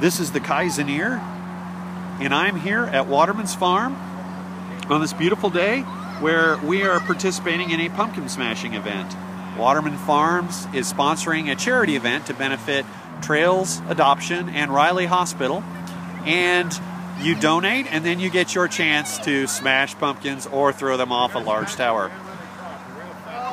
This is the Kaizeneer, and I'm here at Waterman's Farm on this beautiful day where we are participating in a pumpkin smashing event. Waterman Farms is sponsoring a charity event to benefit Trails Adoption and Riley Hospital. And you donate, and then you get your chance to smash pumpkins or throw them off a large tower.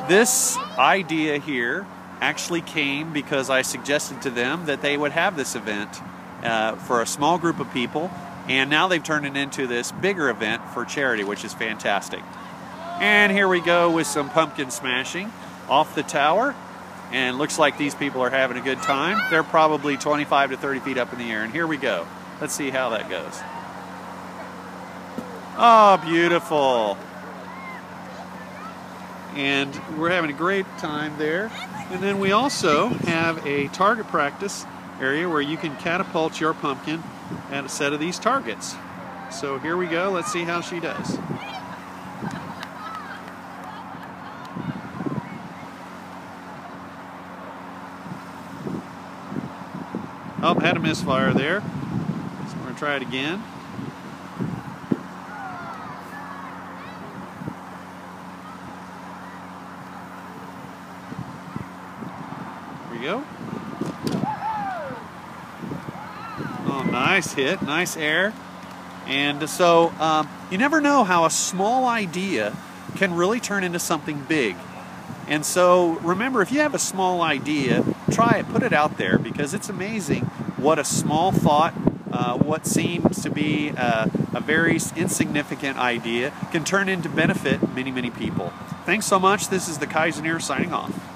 This idea here actually came because I suggested to them that they would have this event uh, for a small group of people, and now they've turned it into this bigger event for charity, which is fantastic. And here we go with some pumpkin smashing off the tower, and looks like these people are having a good time. They're probably 25 to 30 feet up in the air, and here we go. Let's see how that goes. Oh, beautiful. And we're having a great time there. And then we also have a target practice area where you can catapult your pumpkin at a set of these targets. So here we go. Let's see how she does. Oh, had a misfire there. So we're to try it again. There we go. Oh, nice hit, nice air. And so um, you never know how a small idea can really turn into something big. And so remember, if you have a small idea, try it, put it out there because it's amazing what a small thought, uh, what seems to be a, a very insignificant idea, can turn into benefit many, many people. Thanks so much. This is the Kaizeneer signing off.